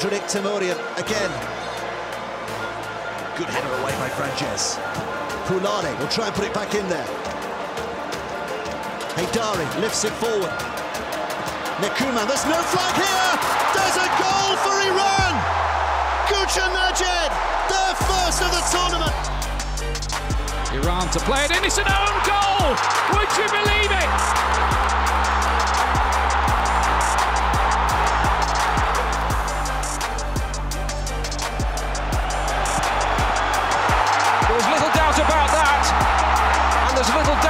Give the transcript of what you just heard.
contradict Teymourian again. Good header away by Frances. Pouladi will try and put it back in there. Heydari lifts it forward. Nekounam, there's no flag here! There's a goal for Iran! Ghoochannejhad, their first of the tournament! Iran to play it in, it's an own goal! Would you believe it? 十分钟